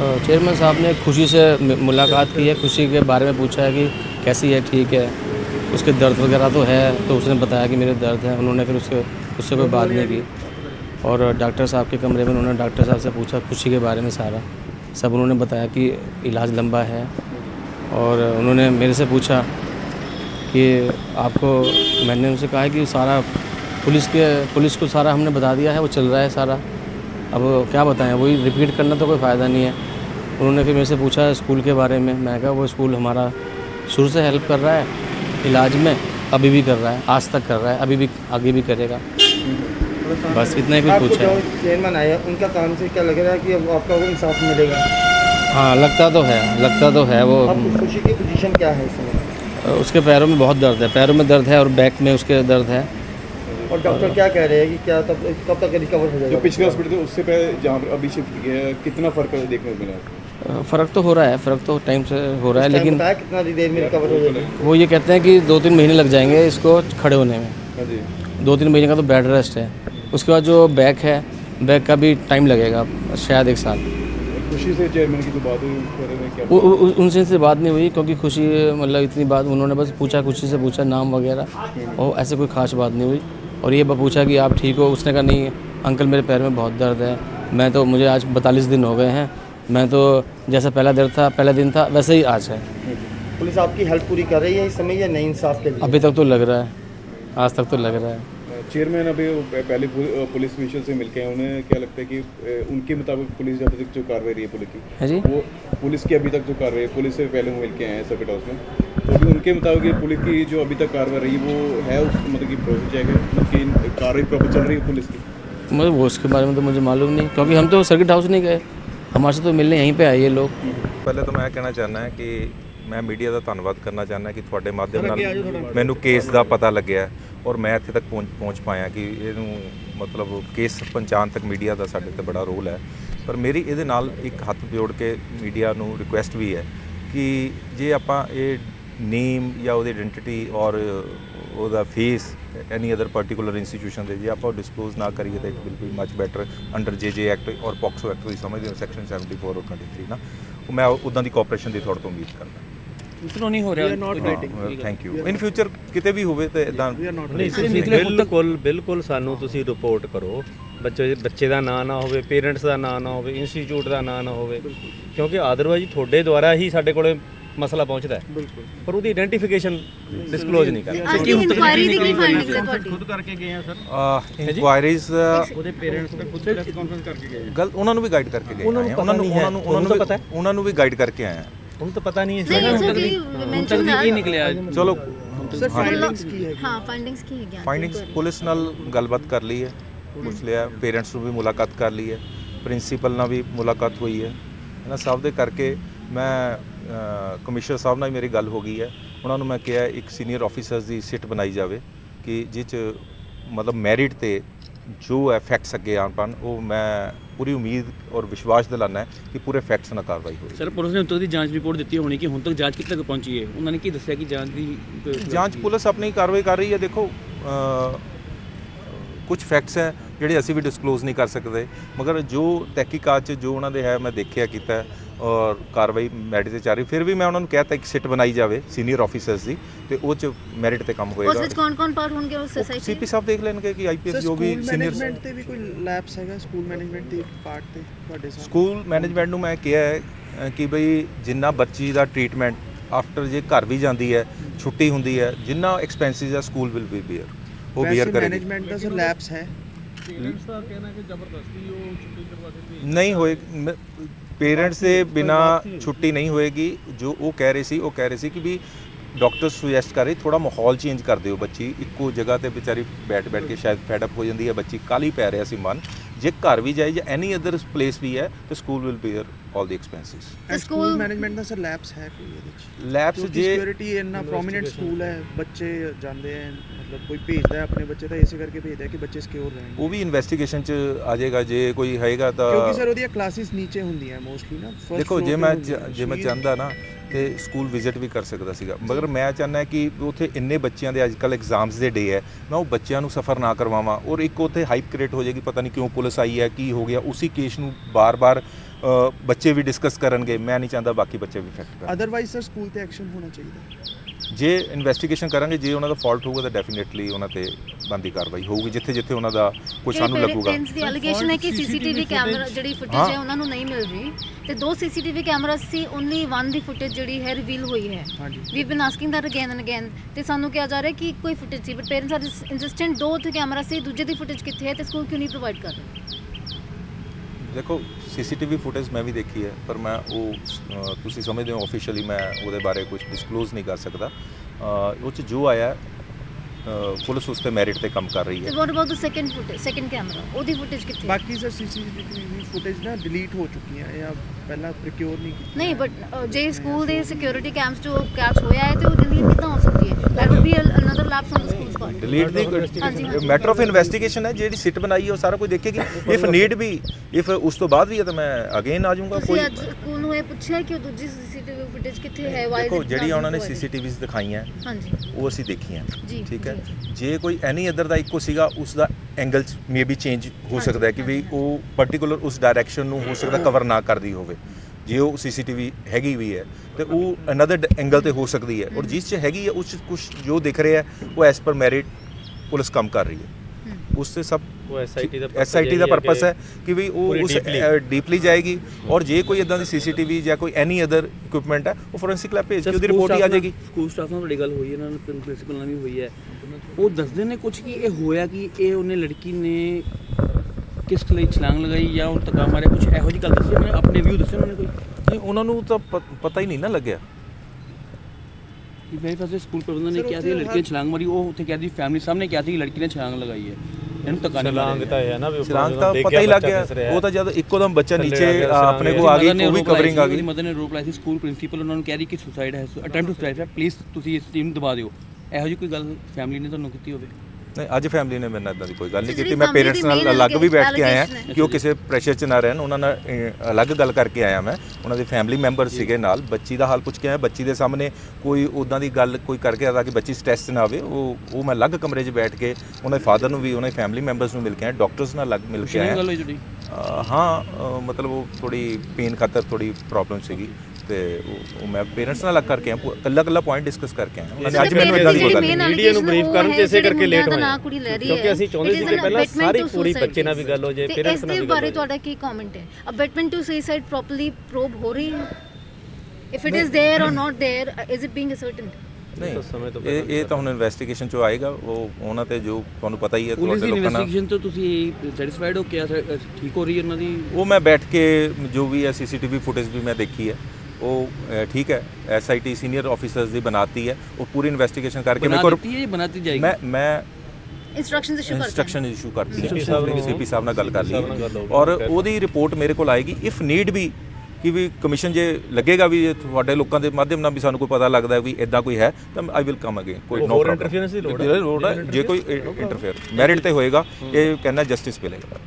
Chairman साहब ने खुशी से मुलाकात की है, खुशी के बारे में पूछा है कि कैसी है, ठीक है। उसके दर्द वगैरह तो है तो उसने बताया कि मेरे दर्द है, उन्होंने फिर उसके उससे कोई बात नहीं की। और डॉक्टर साहब के कमरे में उन्होंने डॉक्टर साहब से पूछा खुशी के बारे में सारा। सब उन्होंने बताया कि इलाज लंबा है। और उन्होंने मेरे से पूछा कि आपको, मैंने उनसे कहा कि सारा पुलिस के, पुलिस को सारा हमने बता दिया है, वो चल रहा है सारा। अब क्या बताएँ, वही रिपीट करना तो कोई फ़ायदा नहीं है। उन्होंने फिर मेरे से पूछा स्कूल के बारे में। मैं कहा वो स्कूल हमारा शुरू से हेल्प कर रहा है इलाज में अभी भी कर रहा है आज तक कर रहा है अभी भी आगे भी करेगा। बस इतना ही कुछ पूछा है। चेयरमैन आया उनका काम से क्या लग रहा है कि अब आपका वो इंसाफ मिलेगा? हाँ लगता तो है लगता तो है वो। खुशी की पोजीशन क्या है इस समय उसके पैरों में बहुत दर्द है पैरों में दर्द है और बैक में उसके दर्द है। और डॉक्टर क्या कह रहे हैं कि क्या तब कब तक रिकवर हो जाएगा? जो पिछले हॉस्पिटल थे उससे पहले जहाँ पर अभी शिफ्ट किया है कितना फ़र्क देखने को मिला फ़र्क तो हो रहा है फ़र्क तो टाइम से हो रहा है लेकिन कितना देर में रिकवर हो जाएगा? वो ये कहते हैं कि दो तीन महीने लग जाएँगे इसको खड़े होने में। हाँ दो तीन महीने का तो बेड रेस्ट है। उसके बाद जो बैक है बैक का भी टाइम लगेगा शायद एक साल। खुशी से चेयरमैन की जो बात हुई उनसे से बात नहीं हुई क्योंकि खुशी मतलब इतनी बात उन्होंने बस पूछा खुशी से पूछा नाम वगैरह और ऐसे कोई खास बात नहीं हुई। और ये पूछा कि आप ठीक हो? उसने कहा नहीं अंकल मेरे पैर में बहुत दर्द है। मैं तो मुझे आज बतालीस दिन हो गए हैं मैं तो जैसा पहला दर्द था पहला दिन था वैसे ही आज है। पुलिस आपकी हेल्प पूरी कर रही है इस समय या नहीं इंसाफ के लिए? अभी तक तो लग रहा है। आज तक तो लग रहा है। चेयरमैन अभी पहले पुलिस मिशन से मिलके हैं उन्हें। क्या लगता है कि उनके मुताबिक पुलिस अभी तक जो कार्रवाई रही है पुलिस की? है जी। वो पुलिस की अभी तक जो कार्रवाई है पुलिस से पहले वो मिलके आए हैं सर्किट हाउस में। तो अभी उनके मुताबिक पुलिस की जो अभी तक कार्रवाई रही वो है उस मतलब की प्रोसेस है मतलब कि कार्रवाई प्रॉपर चल रही है पुलिस की? मुझे वो उसके बारे में तो मुझे मालूम नहीं क्योंकि हम तो सर्किट हाउस नहीं गए। हमारे से तो मिलने यहीं पे आए ये लोग ਪਹਿਲੇ ਤਾਂ ਮੈਂ ਕਹਿਣਾ ਚਾਹੁੰਦਾ ਕਿ ਮੈਂ ਮੀਡੀਆ ਦਾ ਧੰਨਵਾਦ ਕਰਨਾ ਚਾਹੁੰਦਾ ਕਿ ਤੁਹਾਡੇ ਮਾਧਿਅਮ ਨਾਲ ਮੈਨੂੰ ਕੇਸ ਦਾ ਪਤਾ ਲੱਗਿਆ ਔਰ ਮੈਂ ਇੱਥੇ ਤੱਕ ਪਹੁੰਚ ਪਹੁੰਚ ਪਾਇਆ ਕਿ ਇਹਨੂੰ ਮਤਲਬ ਕੇਸ ਪਹੁੰਚਾਉਣ ਤੱਕ ਮੀਡੀਆ ਦਾ ਸਾਡੇ ਤੇ ਬੜਾ ਰੋਲ ਹੈ ਪਰ ਮੇਰੀ ਇਹਦੇ ਨਾਲ ਇੱਕ ਹੱਥ ਜੋੜ ਕੇ ਮੀਡੀਆ ਨੂੰ ਰਿਕੁਐਸਟ ਵੀ ਹੈ ਕਿ ਜੇ ਆਪਾਂ ਇਹ ਨੇਮ ਜਾਂ ਉਹਦੀ ਆਇਡੈਂਟੀਟੀ ਔਰ ਉਹਦਾ face any other particular institution ਦੇ ਜੇ ਆਪਾਂ ਡਿਸਕਲੋਜ਼ ਨਾ ਕਰੀਏ ਤਾਂ it will be much better under J act ਔਰ ਪੋਕਸੋ ਐਕਟ ਤੁਸੀਂ ਸਮਝਦੇ ਹੋ ਸੈਕਸ਼ਨ 74 ਔਰ 23 ਨਾ। ਉਹ ਮੈਂ ਉਦਾਂ ਦੀ ਕੋਆਪਰੇਸ਼ਨ ਦੀ ਤੁਹਾਡੇ ਤੋਂ ਉਮੀਦ ਕਰਦਾ। ਇਸਰੋ ਨਹੀਂ ਹੋ ਰਿਹਾ। ਥੈਂਕ ਯੂ ਇਨ ਫਿਊਚਰ ਕਿਤੇ ਵੀ ਹੋਵੇ ਤੇ ਇਦਾਂ ਬਿਲਕੁਲ ਬਿਲਕੁਲ ਸਾਨੂੰ ਤੁਸੀਂ ਰਿਪੋਰਟ ਕਰੋ। ਬੱਚੇ ਬੱਚੇ ਦਾ ਨਾਂ ਨਾ ਹੋਵੇ ਪੇਰੈਂਟਸ ਦਾ ਨਾਂ ਨਾ ਹੋਵੇ ਇੰਸਟੀਚਿਊਟ ਦਾ ਨਾਂ ਨਾ ਹੋਵੇ। ਕਿਉਂਕਿ ਆਦਰਵਾਈਜ਼ ਤੁਹਾਡੇ ਦੁਆਰਾ ਹੀ ਸਾਡੇ ਕੋਲੇ ਮਸਲਾ ਪਹੁੰਚਦਾ ਹੈ। ਬਿਲਕੁਲ। ਪਰ ਉਹਦੀ ਆਇਡੈਂਟੀਫਿਕੇਸ਼ਨ ਡਿਸਕਲੋਜ਼ ਨਹੀਂ ਕਰਦਾ। ਦੀ ਇਨਕੁਆਇਰੀ ਦੀ ਕੀ ਫਾਈਂਡਿੰਗ ਹੈ ਤੁਹਾਡੀ? ਖੁਦ ਕਰਕੇ ਗਏ ਆ ਸਰ। ਇਨਕੁਆਇਰੀਜ਼ ਉਹਦੇ ਪੇਰੈਂਟਸ ਨੇ ਖੁਦ ਪ੍ਰੈਸ ਕਾਨਫਰੰਸ ਕਰਕੇ ਗਏ ਆ। ਗੱਲ ਉਹਨਾਂ ਨੂੰ ਵੀ ਗਾਈਡ ਕਰਕੇ ਗਏ ਉਹਨਾਂ ਨੂੰ ਹਾਂ। ਪਤਾ ਹੈ। ਉਹਨਾਂ ਨੂੰ ਉਹਨਾਂ ਨੂੰ ਤੁਹਾਨੂੰ ਤਾਂ ਵੀ- ਉਹਨਾਂ ਨੂੰ ਵੀ ਗਾਈਡ ਕਰਕੇ ਆਏ ਹਾਂ ਉਹਨੂੰ ਤਾਂ ਪਤਾ ਨਹੀਂ ਹੈ। ਹੁਣ ਤੱਕ ਮੈਂਸ਼ਨ ਦੀ ਕੀ ਨਿਕਲਿਆ ਚਲੋ। ਸਰ ਫਾਈਂਡਿੰਗਸ ਕੀ ਹੈ ਹਾਂ ਫਾਈਂਡਿੰਗਸ ਕੀ ਹੈਗੀਆਂ? ਫਾਈਂਡਿੰਗਸ ਪੁਲਿਸ ਨਾਲ ਗੱਲਬਾਤ ਕਰ ਲਈ ਹੈ ਪੁੱਛ ਲਿਆ ਪੇਰੈਂਟਸ ਨੂੰ ਵੀ ਮੁਲਾਕਾਤ ਕਰ ਲਈ ਹੈ ਪ੍ਰਿੰਸੀਪਲ ਨਾਲ ਵੀ ਮੁਲਾਕਾਤ ਹੋਈ ਹੈ। ਇਹਨਾਂ ਸਭ ਦੇ ਕਰਕੇ ਮੈਂ ਕਮਿਸ਼ਨਰ ਸਾਹਿਬ ਨਾਲ ਮੇਰੀ ਗੱਲ ਹੋ ਗਈ ਹੈ। ਉਹਨਾਂ ਨੂੰ ਮੈਂ ਕਿਹਾ ਇੱਕ ਸੀਨੀਅਰ ਆਫੀਸਰਸ ਦੀ ਸਿਟ ਬਣਾਈ ਜਾਵੇ ਕਿ ਜਿਹ 'ਚ ਮਤਲਬ ਮੈਰਿਟ ਤੇ ਜੋ ਹੈ ਫੈਕਟਸ ਅੱਗੇ ਆਉਣ ਪਾਉਣ ਉਹ ਮੈਂ ਪੂਰੀ ਉਮੀਦ ਔਰ ਵਿਸ਼ਵਾਸ ਦਿਲਾਨਾ ਹੈ ਕਿ ਪੂਰੇ ਫੈਕਟਸ ਨਾਲ ਕਾਰਵਾਈ ਹੋਏਗੀ। ਸਰ ਪੁਲਿਸ ਨੇ ਹੁਣ ਤੱਕ ਦੀ ਜਾਂਚ ਰਿਪੋਰਟ ਦਿੱਤੀ ਹੋਣੀ ਕਿ ਹੁਣ ਤੱਕ ਜਾਂਚ ਕਿੱਥੇ ਤੱਕ ਪਹੁੰਚੀ ਹੈ? ਉਹਨਾਂ ਨੇ ਕੀ ਦੱਸਿਆ ਕਿ ਜਾਂਚ ਦੀ ਜਾਂਚ ਪੁਲਿਸ ਆਪਣੀ ਕਾਰਵਾਈ ਕਰ ਰਹੀ ਹੈ। ਦੇਖੋ ਕੁਝ ਫੈਕਟਸ ਹੈ ਜਿਹੜੇ ਅਸੀਂ ਵੀ ਡਿਸਕਲੋਜ਼ ਨਹੀਂ ਕਰ ਸਕਦੇ। ਮਗਰ ਜੋ ਤਹਿਕੀਕਾਤ ਚ ਜੋ ਉਹਨਾਂ ਦੇ ਹੈ ਮੈਂ ਦੇਖਿਆ ਕੀਤਾ ਔਰ ਕਾਰਵਾਈ ਮੈਰਿਟ ਤੇ ਚੱਲ ਰਹੀ ਫਿਰ ਵੀ ਮੈਂ ਉਹਨਾਂ ਨੂੰ ਕਹਿਤਾ ਇੱਕ ਸਿਟ ਬਣਾਈ ਜਾਵੇ ਸੀਨੀਅਰ ਆਫੀਸਰਸ ਦੀ ਤੇ ਉਹ ਚ ਮੈਰਿਟ ਤੇ ਕੰਮ ਉਸ ਹੋਏਗਾ ਵਿੱਚ ਕੌਣ ਕੌਣ ਪਾਰਟ ਹੋਣਗੇ ਉਸ ਸੋਸਾਇਟੀ ਸੀਪੀ ਸਾਹਿਬ ਦੇਖ ਲੈਣਗੇ ਕਿ ਆਈਪੀਐਸ ਜੋ ਵੀ ਸੀਨੀਅਰ ਮੈਨੇਜਮੈਂਟ ਤੇ ਵੀ ਕੋਈ ਲੈਪਸ ਹੈਗਾ? ਸਕੂਲ ਮੈਨੇਜਮੈਂਟ ਦੀ ਪਾਰਟ ਤੇ ਤੁਹਾਡੇ ਸਾਹਮਣੇ? ਸਕੂਲ ਮੈਨੇਜਮੈਂਟ ਨੂੰ ਮੈਂ ਕਿਹਾ ਹੈ ਕਿ ਬਈ ਜਿੰਨਾ ਬੱਚੀ ਦਾ ਟ੍ਰੀਟਮੈਂਟ ਆਫਟਰ ਜੇ ਘਰ ਵੀ ਜਾਂਦੀ ਹੈ ਛੁੱਟੀ ਹੁੰਦੀ ਹੈ ਜਿੰਨਾ ਐਕਸਪੈਂਸਿਸ ਹੈ ਸਕੂਲ ਵਿਲ ਬੀ ਬੀਅਰ ਉਹ ਬੀਅਰ ਕਰੇਗੀ। ਮੈਨੇਜਮੈਂਟ ਦਾ ਸਰ ਲੈਪਸ ਹੈ। ਨਹੀਂ ਹੋਏ ਪੇਰੈਂਟਸ ਦੇ ਬਿਨਾ ਛੁੱਟੀ ਨਹੀਂ ਹੋਏਗੀ। ਜੋ ਉਹ ਕਹਿ ਰਹੇ ਸੀ, ਉਹ ਕਹਿ ਰਹੇ ਸੀ ਕਿ ਵੀ ਡਾਕਟਰ ਸੁਜੈਸਟ ਕਰ ਰਹੇ ਥੋੜਾ ਮਾਹੌਲ ਚੇਂਜ ਕਰ ਦਿਓ ਬੱਚੀ। ਇੱਕੋ ਜਗ੍ਹਾ ਤੇ ਵਿਚਾਰੀ ਬੈਠ ਬੈਠ ਕੇ ਸ਼ਾਇਦ ਫੈਡ ਅਪ ਹੋ ਜਾਂਦੀ ਹੈ, ਬੱਚੀ ਕਾਲੀ ਪੈ ਰਿਹਾ ਸੀ ਮਨ। ਜੇ ਘਰ ਵੀ ਜਾਏ ਜਾਂ ਐਨੀ ਅਦਰ ਪਲੇਸ ਵੀ ਹੈ, ਤੇ school will bear all the expenses school management the sir lapse ਹੈ ਕੋਈ ਇਹਦੇ ਚ? ਲੈਬਸ ਜੇ ਸਿਕਿਉਰਿਟੀ ਇੰਨਾ ਪ੍ਰੋਮਿਨੈਂਟ ਸਕੂਲ ਹੈ ਬੱਚੇ ਜਾਂਦੇ ਹੈ ਮਤਲਬ ਕੋਈ ਭੇਜਦਾ ਹੈ ਆਪਣੇ ਬੱਚੇ ਤਾਂ ਇਸੇ ਕਰਕੇ ਭੇਜਦਾ ਹੈ ਕਿ ਬੱਚੇ ਸਿਕਿਉਰ ਰਹਿਣ। ਉਹ ਵੀ ਇਨਵੈਸਟੀਗੇਸ਼ਨ ਚ ਆ ਜਾਏਗਾ ਜੇ ਕੋਈ ਹੈਗਾ ਤਾਂ ਕਿਉਂਕਿ ਸਰ ਉਹਦੀਆਂ ਕਲਾਸਿਸ ਨੀਚੇ ਹੁੰਦੀਆਂ ਮੋਸਟਲੀ ਨਾ ਦੇਖੋ ਜੇ ਮੈਂ ਜੇ ਮੈਂ ਚਾਹੁੰਦਾ ਨਾ ਤੇ ਸਕੂਲ ਵਿਜ਼ਿਟ ਵੀ ਕਰ ਸਕਦਾ ਸੀਗਾ। ਮਗਰ ਮੈਂ ਚਾਹੁੰਦਾ ਕਿ ਉੱਥੇ ਇੰਨੇ ਬੱਚਿਆਂ ਦੇ ਅੱਜਕੱਲ ਐਗਜ਼ਾਮਸ ਦੇ ਡੇ ਹੈ ਮੈਂ ਉਹ ਬੱਚਿਆਂ ਨੂੰ ਸਫਰ ਨਾ ਕਰਵਾਵਾਂ। ਔਰ ਇੱਕ ਉੱਥੇ ਹਾਈਪ ਕ੍ਰੀਏਟ ਹੋ ਜਾਏਗੀ ਪਤਾ ਨਹੀਂ ਕਿਉਂ ਪੁਲਿਸ ਆਈ ਹੈ ਕੀ ਹੋ ਗਿਆ ਉਸੇ ਕੇਸ ਨੂੰ ਬਾਰ-ਬਾਰ ਬੱਚੇ ਵੀ ਡਿਸਕਸ ਕਰਨਗੇ ਮੈਂ ਨਹੀਂ ਚਾਹੁੰਦਾ ਬਾਕੀ ਬੱਚੇ ਵੀ ਇਫੈਕਟ ਕਰਨ। ਅਦਰਵਾਈਜ਼ ਸਰ ਸਕੂਲ ਤੇ ਐਕਸ਼ਨ ਹੋਣਾ ਚਾਹੀਦਾ ਜੇ ਇਨਵੈਸਟੀਗੇਸ਼ਨ ਕਰਾਂਗੇ ਜੇ ਉਹਨਾਂ ਦਾ ਫਾਲਟ ਹੋਊਗਾ ਤਾਂ ਡੈਫੀਨਿਟਲੀ ਉਹਨਾਂ ਤੇ ਬੰਦੀ ਕਾਰਵਾਈ ਹੋਊਗੀ ਜਿੱਥੇ ਜਿੱਥੇ ਉਹਨਾਂ ਦਾ ਕੁਝ ਸਾਨੂੰ ਲੱਗੂਗਾ। ਪੇਰੈਂਟਸ ਦੀ ਅਲੀਗੇਸ਼ਨ ਹੈ ਕਿ ਸੀਸੀਟੀਵੀ ਕੈਮਰਾ ਜਿਹੜੀ ਫੁਟੇਜ ਹਾਂ। ਉਹਨਾਂ ਨੂੰ ਨਹੀਂ ਮਿਲ ਰਹੀ। ਤੇ ਦੋ ਸੀਸੀਟੀਵੀ ਕੈਮਰਾਸ ਸੀ ਓਨਲੀ ਵਨ ਦੀ ਫੁਟੇਜ ਜਿਹੜੀ ਹੈ ਰਿਵੀਲ ਹੋਈ ਹੈ। ਹਾਂਜੀ। We been asking that again and again ਤੇ ਸਾਨੂੰ ਕਿਹਾ ਜਾ ਰਿਹਾ ਕਿ ਕੋਈ footage C but parents are insistent though ਉੱਥੇ ਕੈਮਰਾ ਸੀ ਦੂਜੇ ਦੀ ਫੁਟੇਜ ਕਿੱਥੇ ਹੈ ਤੇ ਸਕੂਲ ਕਿਉਂ ਨਹੀਂ ਪ੍ਰੋਵਾਈਡ ਕਰ ਰਿਹਾ? ਦੇਖੋ ਸੀਸੀਟੀਵੀ ਫੁਟੇਜ ਮੈਂ ਵੀ ਦੇਖੀ ਹੈ ਪਰ ਮੈਂ ਉਹ ਤੁਸੀਂ ਸਮਝਦੇ ਹੋ ਆਫੀਸ਼ੀਅਲੀ ਮੈਂ ਉਹਦੇ ਬਾਰੇ ਕੁਝ ਡਿਸਕਲੋਜ਼ ਨਹੀਂ ਕਰ ਸਕਦਾ। ਉਹ ਚ ਜੋ ਆਇਆ ਪੁਲਿਸ ਉਸ ਤੇ ਮੈਰਿਟ ਤੇ ਕੰਮ ਕਰ ਰਹੀ ਹੈ। What about the second footage second camera ਉਹਦੀ ਫੁਟੇਜ ਕਿੱਥੇ ਬਾਕੀ ਸਰ ਸੀਸੀਟੀਵੀ ਫੁਟੇਜ ਨਾ ਡਿਲੀਟ ਹੋ ਚੁੱਕੀਆਂ ਜਾਂ ਪਹਿਲਾਂ ਪ੍ਰੋਕਿਉਰ ਨਹੀਂ ਕੀਤੀ। ਨਹੀਂ ਬਟ ਜੇ ਸਕੂਲ ਦੇ ਸਿਕਿਉਰਿਟੀ ਕੈਮਸ ਜੋ ਕੈਚ ਹੋਇਆ ਹੈ ਤੇ ਉਹ ਡਿਲੀਟ ਕਿੱਦਾਂ ਹੋ ਸਕਦੀ ਹੈ? A- another lapse on the school's part. Delete the. Matter of investigation ਹੈ ਜਿਹੜੀ ਸਿਟ ਬਣਾਈ ਹੈ ਉਹ ਸਾਰਾ ਕੁਝ ਦੇਖੇਗੀ। ਇਫ ਨੀਡ ਵੀ ਇਫ ਉਸ ਤੋਂ ਬਾਅਦ ਵੀ ਹੈ ਤਾਂ ਮੈਂ ਅਗੇਨ ਆ ਜਾਊਂਗਾ ਕੋਈ ਅੱਜ ਸਕੂਲ ਨੂੰ ਇਹ ਪੁੱਛਿਆ ਕਿ ਉਹ ਦੂਜੀ ਸੀਸੀਟੀਵੀ ਫੁਟੇਜ ਕਿੱਥੇ ਹੈ? ਵਾਈ ਦੇਖੋ ਜਿਹੜੀ ਉਹਨਾਂ ਨੇ ਸੀਸੀਟੀਵੀਜ਼ ਦਿਖਾਈਆਂ ਹਾਂਜੀ। ਉਹ ਅਸੀਂ ਦੇਖੀਆਂ। ਠੀਕ ਹੈ? ਜੀ, ਕੋਈ ਐਨੀ ਅਦਰ ਦਾ ਇੱਕੋ ਸੀਗਾ ਉਸ ਦਾ ਐਂਗਲ ਮੇ ਬੀ ਚੇਂਜ ਹੋ ਸਕਦਾ ਹੈ ਕਿ ਵੀ ਉਹ ਪਾਰਟਿਕੂਲਰ ਉਸ ਡਾਇਰੈਕਸ਼ਨ ਨੂੰ ਹੋ ਸਕਦਾ ਕਵਰ ਨਾ ਕਰਦੀ ਹੋਵੇ। ਜੇ ਉਹ ਸੀਸੀਟੀਵੀ ਹੈਗੀ ਵੀ ਹੈ ਤੇ ਉਹ ਅਨਦਰ ਐਂਗਲ ਤੇ ਹੋ ਸਕਦੀ ਹੈ। ਔਰ ਜਿਸ 'ਚ ਹੈਗੀ ਹੈ ਉਸ 'ਚ ਕੁਝ ਜੋ ਦਿਖ ਰਿਹਾ ਹੈ ਉਹ ਐਸ ਪਰ ਮੈਰਿਟ ਪੁਲਿਸ ਕੰਮ ਕਰ ਰਹੀ ਹੈ। ਉਸ ਤੇ ਸਭ ਉਹ ਐਸਆਈਟੀ ਦਾ ਐਸਆਈਟੀ ਦਾ ਪਰਪਸ ਹੈ ਕਿ ਵੀ ਉਹ ਉਸ ਡੀਪਲੀ ਜਾਏਗੀ। ਔਰ ਜੇ ਕੋਈ ਇਦਾਂ ਦੀ ਸੀਸੀਟੀਵੀ ਜਾਂ ਕੋਈ ਐਨੀ ਅਦਰ ਇਕਵਿਪਮੈਂਟ ਹੈ ਉਹ ਫੋਰੈਂਸਿਕ ਲੈਬ ਭੇਜ ਕੇ ਉਹਦੀ ਰਿਪੋਰਟ ਹੀ ਆ ਜਾਏਗੀ। ਸਕੂਲ ਸਟਾਫ ਨਾਲ ਤੁਹਾਡੀ ਗੱਲ ਹੋਈ ਹੈ ਇਹਨਾਂ ਨਾਲ ਪ੍ਰਿੰਸੀਪਲ ਨਾਲ ਵੀ ਹੋਈ ਹੈ। ਉਹ ਦੱਸਦੇ ਨੇ ਕੁਝ ਕਿ ਇਹ ਹੋਇਆ ਕਿ ਇਹ ਉਹਨੇ ਲੜਕੀ ਨੇ ਕਿਸ ਲਈ ਛਲਾਂਗ ਲਗਾਈ ਜਾਂ ਉਹ ਧੱਕਾ ਮਾਰਿਆ? ਕੁਝ ਇਹੋ ਜਿਹੀ ਗੱਲ ਦੱਸੀ ਉਹਨੇ? ਆਪਣੇ ਵਿਊ ਦੱਸੇ ਉਹਨਾਂ ਨੇ ਕੋਈ? ਨਹੀਂ ਉਹਨਾਂ ਨੂੰ ਤਾਂ ਪਤਾ ਹੀ ਨਹੀਂ ਨਾ ਲੱਗਿਆ। ਕਿ ਵੈਰੀ ਫਸਟ ਸਕੂਲ ਪ੍ਰਬੰਧਨ ਨੇ ਕਿਹਾ ਸੀ ਲੜਕੀ ਨੇ ਛਲਾਂਗ ਮਾਰੀ ਉਹ ਉੱਥੇ ਕਹਿੰਦੀ ਫੈਮਿਲੀ ਸਾਹਮਣੇ ਕਿਹਾ ਸੀ ਕਿ ਲੜਕੀ ਨੇ ਛਲਾਂਗ ਲਗਾਈ ਹੈ। ਇਹਨੂੰ ਧੱਕਾ ਨਹੀਂ ਛਲਾਂਗ ਤਾਂ ਇਹ ਹੈ ਨਾ ਵੀ ਛਲਾਂਗ ਤਾਂ ਪਤਾ ਹੀ ਲੱਗ ਗਿਆ। ਉਹ ਤਾਂ ਜਦ ਇੱਕੋ ਦਮ ਬੱਚਾ ਨੀਚੇ ਆਪਣੇ ਕੋ ਆ ਗਈ ਉਹ ਵੀ ਕਵਰਿੰਗ ਆ ਗਈ। ਮਦਰ ਨੇ ਰੋਪ ਲਾਇਆ ਸੀ ਸਕੂਲ ਪ੍ਰਿੰਸੀਪਲ ਉਹਨਾਂ ਨੂੰ ਕਹਿ ਰਹੀ ਕਿ ਸੁਸਾਈਡ ਹੈ ਅਟੈਂਪਟ ਟੂ ਸੁਸਾਈਡ ਹੈ। ਪਲੀਜ਼ ਤੁਸੀਂ ਇਸ ਟੀਮ ਨੂੰ ਦਬਾ ਦਿਓ। ਇਹੋ ਜਿਹੀ ਕੋਈ ਗੱਲ ਫੈਮਿਲੀ ਨੇ ਤੁਹਾਨੂੰ ਕੀਤੀ ਹੋਵੇ? ਨਹੀਂ ਅੱਜ ਫੈਮਿਲੀ ਨੇ ਮੇਰੇ ਨਾਲ ਇਦਾਂ ਦੀ ਕੋਈ ਗੱਲ ਨਹੀਂ ਕੀਤੀ। ਮੈਂ ਪੇਰੈਂਟਸ ਨਾਲ ਅਲੱਗ ਵੀ ਬੈਠ ਕੇ ਆਇਆ। ਕਿ ਉਹ ਕਿਸੇ ਪ੍ਰੈਸ਼ਰ 'ਚ ਨਾ ਰਹਿਣ ਉਹਨਾਂ ਨਾਲ ਅਲੱਗ ਗੱਲ ਕਰਕੇ ਆਇਆ ਮੈਂ। ਉਹਨਾਂ ਦੇ ਫੈਮਿਲੀ ਮੈਂਬਰ ਸੀਗੇ ਨਾਲ ਬੱਚੀ ਦਾ ਹਾਲ ਪੁੱਛ ਕੇ ਆਇਆ ਬੱਚੀ ਦੇ ਸਾਹਮਣੇ ਕੋਈ ਉਦਾਂ ਦੀ ਗੱਲ ਕੋਈ ਕਰਕੇ ਆਦਾ ਕਿ ਬੱਚੀ ਸਟ੍ਰੈਸ 'ਚ ਨਾ ਆਵੇ। ਉਹ ਉਹ ਮੈਂ ਅਲੱਗ ਕਮਰੇ 'ਚ ਬੈਠ ਕੇ ਉਹਨਾਂ ਦੇ ਫਾਦਰ ਨੂੰ ਵੀ ਉਹਨਾਂ ਦੇ ਫੈਮਿਲੀ ਮੈਂਬਰਸ ਨੂੰ ਮਿਲ ਕੇ ਆਇਆ ਡਾਕਟਰਸ ਨਾਲ ਅਲੱਗ ਮਿਲ ਕੇ ਆਇਆ। ਹਾਂ ਮਤਲਬ ਉਹ ਥੋੜੀ ਪੇਨ ਖਾਤਰ ਥੋੜੀ ਪ੍ਰੋਬਲਮ ਸੀਗੀ। ਤੇ ਉਹ- ਉਹ ਮੈਂ ਪੇਰੈਂਟਸ ਨਾਲ ਅਲੱਗ ਕਰਕੇ ਆਇਆ ਕੱਲਾ ਕੱਲਾ ਪੁਆਇੰਟ ਡਿਸਕਸ ਕਰਕੇ ਆਇਆ ਉਹਨਾਂ ਨੇ ਅੱਜ ਮੈਨੂੰ ਇਦਾਂ ਦੀ ਕੋਈ ਗੱਲ ਨਹੀਂ ਮੀਡੀਆ ਨੂੰ ਬਰੀਫ ਕਰਨ ਚ ਇਸੇ ਕਰਕੇ ਲੇਟ ਹੋਏ ਨਾ ਕੁੜੀ ਲੈ ਰਹੀ ਹੈ ਕਿਉਂਕਿ ਅਸੀਂ ਚਾਹੁੰਦੇ ਸੀ ਕਿ ਪਹਿਲਾਂ ਸਾਰੀ ਪੂਰੀ ਬੱਚੇ ਨਾਲ ਵੀ ਗੱਲ ਹੋ ਜਾਏ ਤੇ ਪੇਰੈਂਟਸ ਇਸ ਨਾਲ ਦੇ ਵੀ ਗੱਲ ਬਾਰੇ ਹੋ ਜਾਏ ਤੁਹਾਡਾ ਕੀ ਕਮੈਂਟ ਹੈ abetment to suicide properly probe ਹੋ ਰਹੀ ਹੈ if it is there or not there is it being ascertained ਨਹੀਂ ਤਾਂ ਸਮੇਂ ਤੋਂ ਇਹ ਇਹ ਤਾਂ ਹੁਣ ਇਨਵੈਸਟੀਗੇਸ਼ਨ ਚੋਂ ਆਏਗਾ ਉਹ ਉਹਨਾਂ ਤੇ ਜੋ ਤੁਹਾਨੂੰ ਪਤਾ ਹੀ ਹੈ ਪੁਲਿਸ ਤੁਹਾਡੇ ਦੀ ਲੋਕਾਂ ਨਾਲ ਇਨਵੈਸਟੀਗੇਸ਼ਨ ਤੋਂ ਤੁਸੀਂ ਸੈਟੀਸਫਾਈਡ ਹੋ ਕਿਆ ਅ, ਠੀਕ ਹੋ ਰਹੀ ਹੈ ਉਹਨਾਂ ਦੀ ਉਹ ਮੈਂ ਬੈਠ ਕੇ ਜੋ ਵੀ ਹੈ ਸੀਸੀਟੀਵੀ ਫੁਟੇਜ ਵੀ ਮੈਂ ਦੇਖੀ ਹੈ ਉਹ ਅ, ਠੀਕ ਹੈ ਐਸਆਈਟੀ ਸੀਨੀਅਰ ਆਫੀਸਰਸ ਦੀ ਬਣਾਤੀ ਹੈ ਉਹ ਪੂਰੀ ਇਨਵੈਸਟੀਗੇਸ਼ਨ ਕਰਕੇ ਬਣਾ ਮੇਰੇ ਕੋਲ ਦਿੱਤੀ ਹੈ ਜਾਂ ਬਣਾਤੀ ਜਾਏਗੀ? ਮੈਂ ਮੈਂ ਇਨਸਟਰਕਸ਼ਨਸ ਇਸ਼ੂ ਕਰਦੇ ਇਨਸਟਰਕਸ਼ਨ ਇਸ਼ੂ ਕਰਤੀ CP ਸਾਹਿਬ ਨੂੰ- ਸੀਪੀ ਸਾਹਿਬ ਨਾਲ ਗੱਲ ਕਰ ਲਈ ਔਰ. ਉਹਦੀ ਰਿਪੋਰਟ ਮੇਰੇ ਕੋਲ ਆਏਗੀ। ਇਫ ਨੀਡ ਵੀ ਕਿ ਵੀ ਕਮਿਸ਼ਨ ਜੇ ਲੱਗੇਗਾ ਵੀ ਤੁਹਾਡੇ ਲੋਕਾਂ ਦੇ ਮਾਧਿਅਮ ਨਾਲ ਵੀ ਸਾਨੂੰ ਕੋਈ ਪਤਾ ਲੱਗਦਾ ਵੀ ਇਦਾਂ ਕੋਈ ਹੈ ਤਾਂ ਆਈ ਵਿਲ ਕਮ ਅਗੇਨ ਕੋਈ ਨੋ ਪ੍ਰੋਬਲਮ interference ਦੀ। ਲੋੜ ਹੈ। ਜੇ ਕੋਈ ਇੰਟਰਫੇਅਰ ਮੈਰਿਟ ਤੇ ਹੋਏਗਾ ਇਹ ਕਹਿੰਦਾ ਜਸਟਿਸ ਮਿਲੇਗਾ